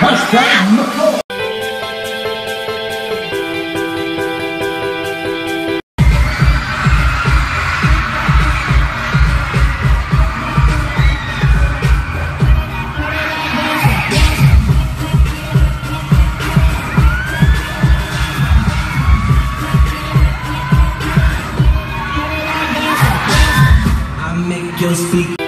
Hashtag make your speak.